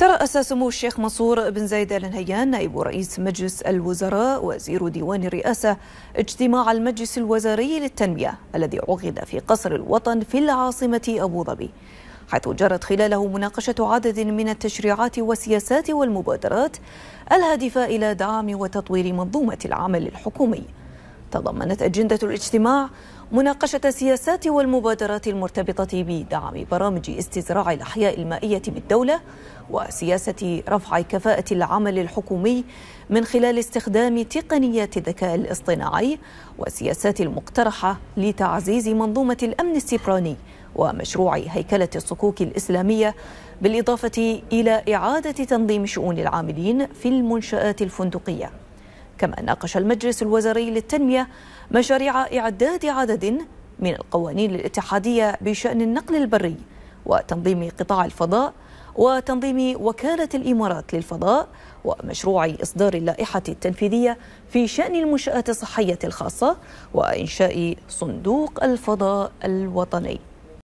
ترأس سمو الشيخ منصور بن زايد ال نهيان نائب رئيس مجلس الوزراء وزير ديوان الرئاسة اجتماع المجلس الوزاري للتنمية الذي عقد في قصر الوطن في العاصمة أبو ظبي حيث جرت خلاله مناقشة عدد من التشريعات والسياسات والمبادرات الهادفة إلى دعم وتطوير منظومة العمل الحكومي. تضمنت أجندة الاجتماع مناقشة السياسات والمبادرات المرتبطة بدعم برامج استزراع الأحياء المائية بالدولة وسياسة رفع كفاءة العمل الحكومي من خلال استخدام تقنيات الذكاء الاصطناعي والسياسات المقترحة لتعزيز منظومة الأمن السيبراني ومشروع هيكلة الصكوك الإسلامية بالإضافة إلى إعادة تنظيم شؤون العاملين في المنشآت الفندقية. كما ناقش المجلس الوزاري للتنمية مشاريع إعداد عدد من القوانين الاتحادية بشأن النقل البري وتنظيم قطاع الفضاء وتنظيم وكالة الإمارات للفضاء ومشروع إصدار اللائحة التنفيذية في شأن المنشآت الصحية الخاصة وإنشاء صندوق الفضاء الوطني.